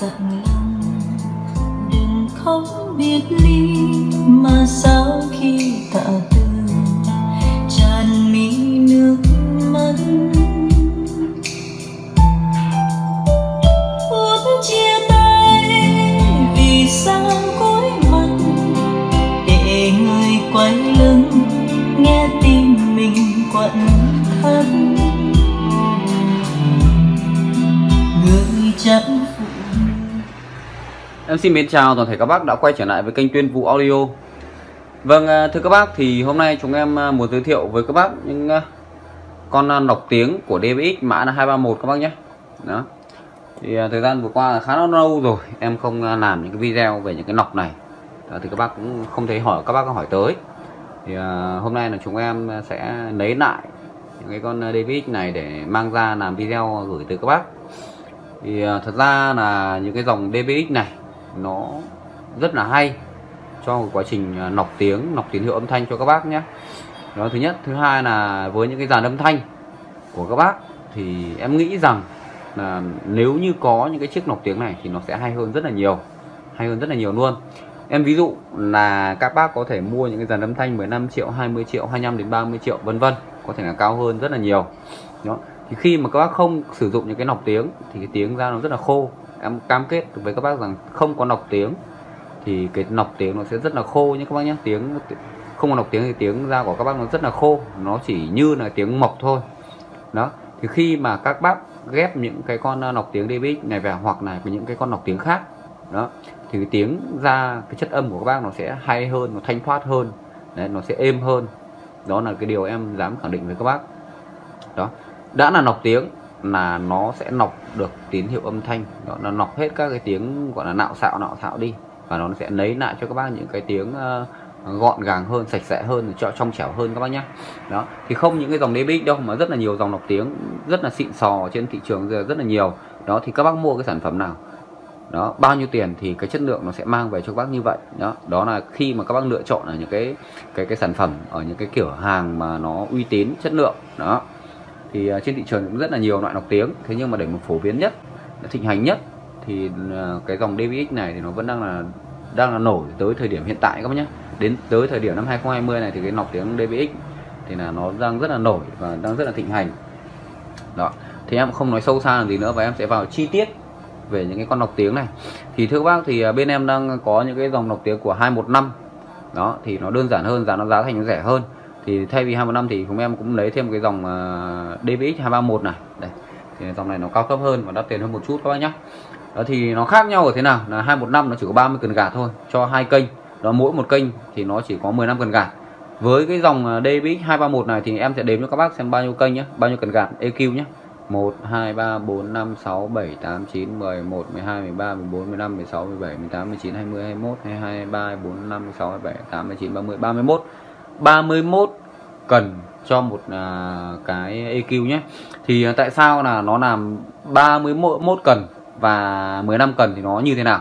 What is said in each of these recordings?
dặn lòng đừng không biết ly mà sao khi tạ từ, tràn mi nước mắt. Phút chia tay vì sao cúi mặt để người quay lưng nghe tim mình quặn thắt. Người chẳng Em xin mến chào toàn thể các bác đã quay trở lại với kênh tuyên vụ audio. Vâng à, thưa các bác thì hôm nay chúng em à, muốn giới thiệu với các bác những à, con nọc tiếng của DBX mã là 231 các bác nhé. Đó. Thì thời gian vừa qua là khá là lâu rồi em không làm những cái video về những cái nọc này. Đó, thì các bác cũng không thấy hỏi các bác có hỏi tới. Thì hôm nay là chúng em sẽ lấy lại những cái con DBX này để mang ra làm video gửi tới các bác. Thì thật ra là những cái dòng DBX này nó rất là hay cho quá trình à, nọc tiếng, nọc tín hiệu âm thanh cho các bác nhé. Đó, thứ nhất. Thứ hai là với những cái dàn âm thanh của các bác thì em nghĩ rằng là nếu như có những cái chiếc nọc tiếng này thì nó sẽ hay hơn rất là nhiều, hay hơn rất là nhiều luôn. Em ví dụ là các bác có thể mua những cái dàn âm thanh 15 triệu 20 triệu 25 đến 30 triệu, vân vân, có thể là cao hơn rất là nhiều. Đó, thì khi mà các bác không sử dụng những cái nọc tiếng thì cái tiếng ra nó rất là khô em cam kết với các bác rằng không có nọc tiếng thì cái nọc tiếng nó sẽ rất là khô nhé các bác nhé. Tiếng không có nọc tiếng thì tiếng ra của các bác nó rất là khô nó chỉ như là tiếng mộc thôi. Đó thì khi mà các bác ghép những cái con ờ, nọc tiếng DBX này vào hoặc là những cái con nọc tiếng khác đó thì cái tiếng ra cái chất âm của các bác nó sẽ hay hơn nó thanh thoát hơn đấy, nó sẽ êm hơn. Đó là cái điều em dám khẳng định với các bác. Đó đã là nọc tiếng là nó sẽ nọc được tín hiệu âm thanh. Đó, nó nọc hết các cái tiếng gọi là nạo xạo nạo xạo đi. Và nó sẽ lấy lại cho các bác những cái tiếng uh, gọn gàng hơn sạch sẽ hơn cho trong trẻo hơn các bác nhé đó thì không những cái dòng DBX đâu mà rất là nhiều dòng lọc tiếng rất là xịn sò trên thị trường giờ rất là nhiều. Đó thì các bác mua cái sản phẩm nào? Đó bao nhiêu tiền thì cái chất lượng nó sẽ mang về cho các bác như vậy. Đó đó là khi mà các bác lựa chọn ở những cái cái cái sản phẩm ở những cái kiểu hàng mà nó uy tín chất lượng. Đó thì à, trên thị trường cũng rất là nhiều loại lọc tiếng. Thế nhưng mà để một phổ biến nhất, thịnh hành nhất, thì à, cái dòng DBX này thì nó vẫn đang là đang là nổi tới thời điểm hiện tại các bác nhé. Đến tới thời điểm năm 2020 này thì cái lọc tiếng DBX thì là nó đang rất là nổi và đang rất là thịnh hành. Đó. Thì em không nói sâu xa làm gì nữa và em sẽ vào chi tiết về những cái con lọc tiếng này. Thì thưa các bác, thì à, bên em đang có những cái dòng lọc tiếng của 215 đó, thì nó đơn giản hơn, giá nó giá thành nó rẻ hơn thì thay vì 215 thì chúng em cũng lấy thêm cái dòng uh, DBX 231 này. Đây thì dòng này nó cao cấp hơn và đắt tiền hơn một chút các bác nhé đó thì nó khác nhau ở thế nào là 215 nó chỉ có 30 cần gạt thôi cho hai kênh. Đó mỗi một kênh thì nó chỉ có 15 cần gạt. Với cái dòng ờ, DBX 231 này thì em sẽ đếm cho các bác xem bao nhiêu kênh nhé bao nhiêu cần gạt EQ nhé 1 2 3 4 5 6 7 8 9 10 11 12 13 14 15 16 17 18 19 20 21 22 23 24 25 26 27 28 29 30 31 31 cần cho một à, cái EQ nhé. Thì à, tại sao là nó làm 31 cần và 15 cần thì nó như thế nào?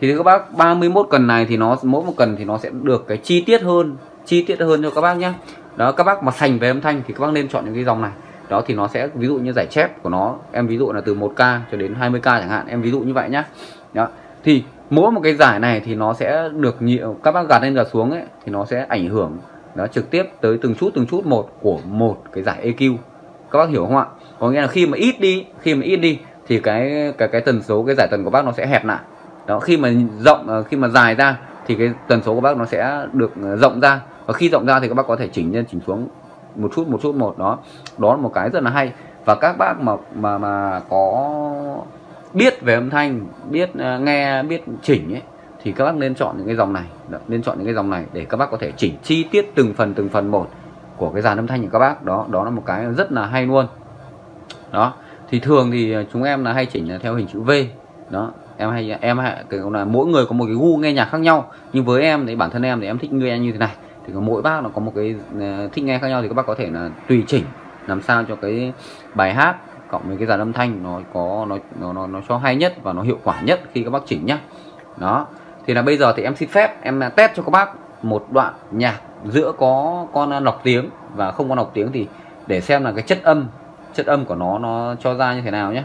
Thì các bác 31 cần này thì nó mỗi một cần thì nó sẽ được cái chi tiết hơn chi tiết hơn cho các bác nhé. Đó các bác mà sành về âm thanh thì các bác nên chọn những cái dòng này. Đó thì nó sẽ ví dụ như giải chép của nó em ví dụ là từ 1k cho đến 20k chẳng hạn em ví dụ như vậy nhá đó thì mỗi một cái giải này thì nó sẽ được nhiều các bác gạt lên gạt xuống ấy thì nó sẽ ảnh hưởng nó trực tiếp tới từng chút từng chút một của một cái giải EQ các bác hiểu không ạ? Có nghĩa là khi mà ít đi, khi mà ít đi, thì cái cái cái tần số, cái giải tần của bác nó sẽ hẹp lại. Đó, khi mà rộng ờ, khi mà dài ra, thì cái tần số của bác nó sẽ được ờ, rộng ra. Và khi rộng ra thì các bác có thể chỉnh lên, chỉnh xuống một chút một chút một. Đó đó là một cái rất là hay. Và các bác mà mà mà có biết về âm thanh, biết ờ, nghe, biết chỉnh ấy thì các bác nên chọn những cái dòng này. Nên chọn những cái dòng này để các bác có thể chỉnh chi tiết từng phần từng phần một của cái dàn âm thanh của các bác. Đó đó là một cái rất là hay luôn. Đó thì thường thì chúng em là hay chỉnh theo hình chữ V. Đó em hay em hay là mỗi người có một cái gu nghe nhạc khác nhau. Nhưng với em thì bản thân em thì em thích nghe như thế này. Thì mỗi bác nó có một cái ờ, thích nghe khác nhau thì các bác có thể là tùy chỉnh làm sao cho cái bài hát cộng với cái dàn âm thanh nó có nó nó nó, nó cho hay nhất và nó hiệu quả nhất khi các bác chỉnh nhá. Đó thì là bây giờ thì em xin phép, em test cho các bác một đoạn nhạc giữa có con lọc tiếng và không có lọc tiếng thì để xem là cái chất âm chất âm của nó nó cho ra như thế nào nhé.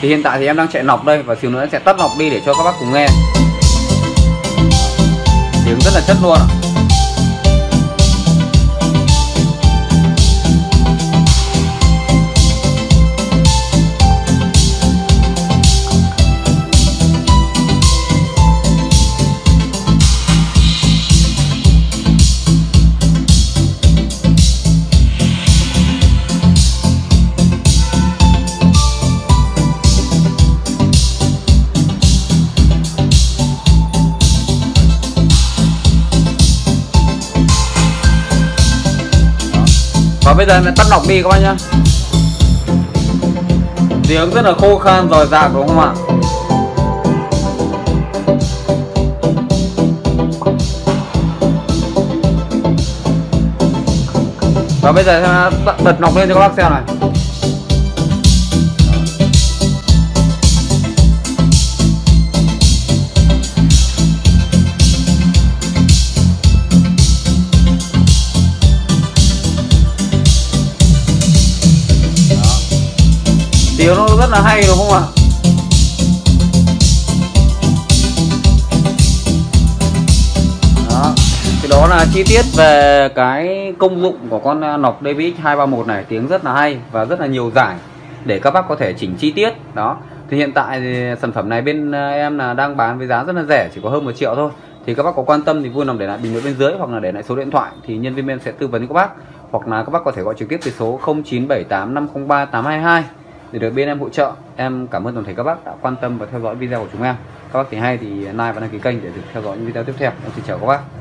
Thì hiện tại thì em đang chạy nọc đây và xíu nữa em sẽ tắt nọc đi để cho các bác cùng nghe. Tiếng rất là chất luôn ạ. Bây giờ mình tắt nọc đi các bác nhá. Tiếng rất là khô khan rồi rạc đúng không ạ? Và bây giờ bật nọc lên cho các bác xem này. Tiếng nó rất là hay, đúng không ạ? Đó. Thì đó là chi tiết về cái công dụng của con à, nọc DBX 231 này. Tiếng rất là hay và rất là nhiều giải để các bác có thể chỉnh chi tiết. Đó. Thì hiện tại thì sản phẩm này bên à, em là đang bán với giá rất là rẻ, chỉ có hơn một triệu thôi. Thì các bác có quan tâm thì vui lòng để lại bình luận bên dưới hoặc là để lại số điện thoại thì nhân viên bên sẽ tư vấn cho các bác. Hoặc là các bác có thể gọi trực tiếp về số 0978 503 822 để được bên em hỗ trợ, em cảm ơn toàn thể các bác đã quan tâm và theo dõi video của chúng em. Các bác thấy hay thì like và đăng ký kênh để được theo dõi những video tiếp theo. Em xin chào các bác.